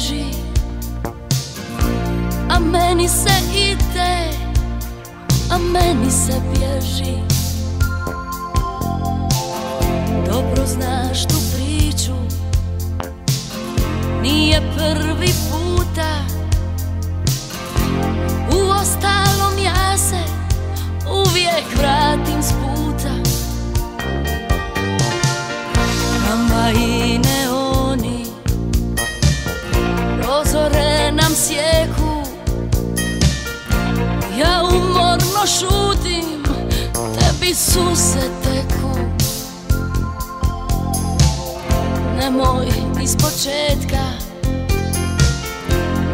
teži A meni se ide A meni se bježi. Dobro znaš tu priču Nije prvi puta. U ostalom ja se Uvijek vratim s nam sjeku. Ja umorno šutim Tebi suze teku. Nemoj iz početka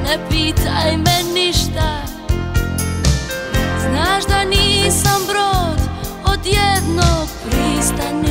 Ne pitaj me ništa. Znaš da nisam brod od jednog pristaništa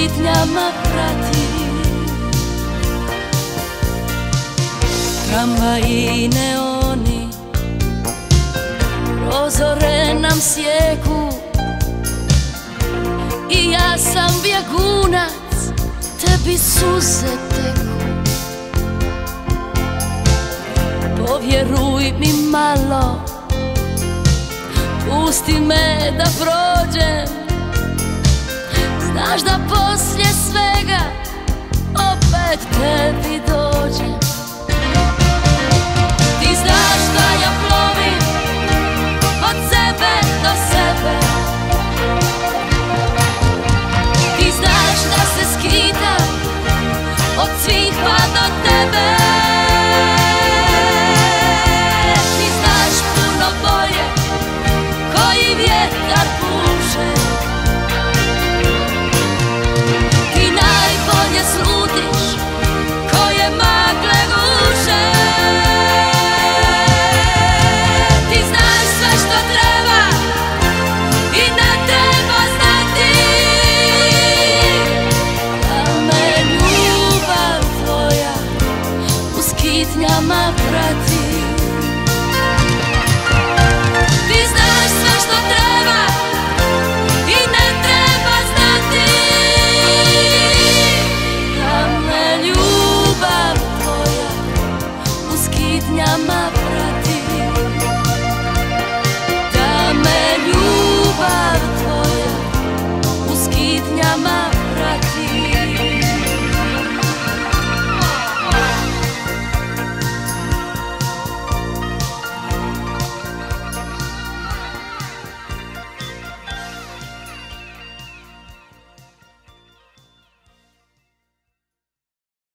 u skitnjama prati. Tramvaji neoni prozore nam sjeku. I ja sam bjegunac, tebi suze teku. Povjeruj mi malo, pusti me da prođem Znaš da poslije svega opet tebi dođem Ti znaš da ja plovim od sebe do sebe. Ti znaš da se skidam od svih pa do tebe. Ti znaš puno bolje koji vjetar puše